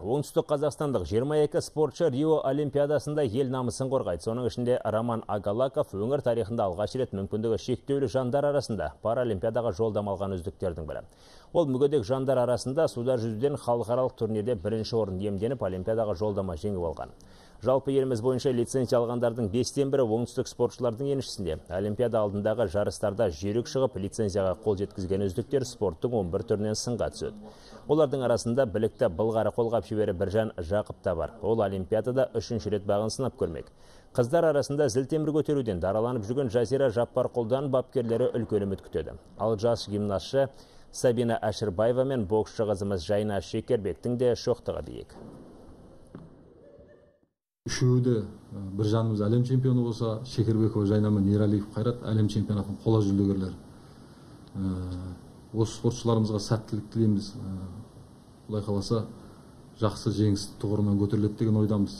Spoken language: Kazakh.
Оңтүстік Қазақстандық 22 спортшы Рио Олимпиадасында ел намысын қорғайды. Соның ішінде Роман Агалаков өңір тарихында алғаш рет мүмкіндігі шектеулі жандар арасында Паралимпиадаға жолдама алған үздіктердің бірі. Ол мүгедек жандар арасында суда жүзуден халықаралық турнирде бірінші орын иемденіп Олимпиадаға жолдама жеңіп алған. Жалпы еліміз бойынша лицензия алғандардың бестен бірі оңтүстік спортшылардың енішісінде. Олимпиада алдындағы жарыстарда жүйрік шығып, лицензияға қол жеткізген үздіктер спорттың 11 түрінен сынға түседі. Олардың арасында білікті былғары қолғап шебері Біржан Жақып та бар. Ол Олимпиадада үшінші рет бағын сынап көрмек. Қыздар арасында зілтемір көтеруден дараланып жүрген Жазира Жаппарқұлдан бапкерлері үлкен үміт күтеді. Ал жас гимнастшы Сабина Әшірбаева мен боксшы қызымыз Жайна Шекербектің де шоқтығы биік үшеуі де бір жанымыз әлем чемпионы болса шекербекова жайна мен ералиев қайрат әлем чемпионатының қола жүлдегерлері осы спортшыларымызға сәттілік тілейміз. Құдай қаласа жақсы жеңіс тұғырынан көтеріледі деген ойдамыз.